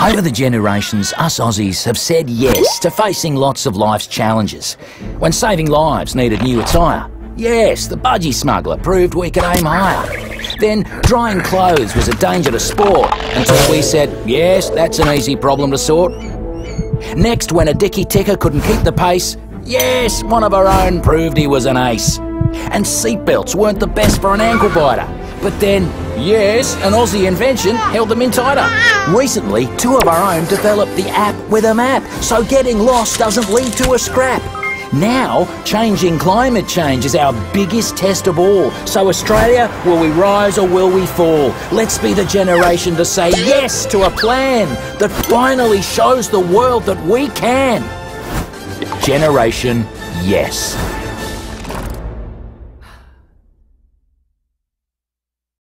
Over the generations, us Aussies have said yes to facing lots of life's challenges. When saving lives needed new attire, yes, the budgie smuggler proved we could aim higher. Then drying clothes was a danger to sport until we said, yes, that's an easy problem to sort. Next, when a dicky ticker couldn't keep the pace, yes, one of our own proved he was an ace. And seatbelts weren't the best for an ankle biter. But then, yes, an Aussie invention held them in tighter. Recently, two of our own developed the app with a map, so getting lost doesn't lead to a scrap. Now, changing climate change is our biggest test of all. So, Australia, will we rise or will we fall? Let's be the generation to say yes to a plan that finally shows the world that we can. Generation Yes.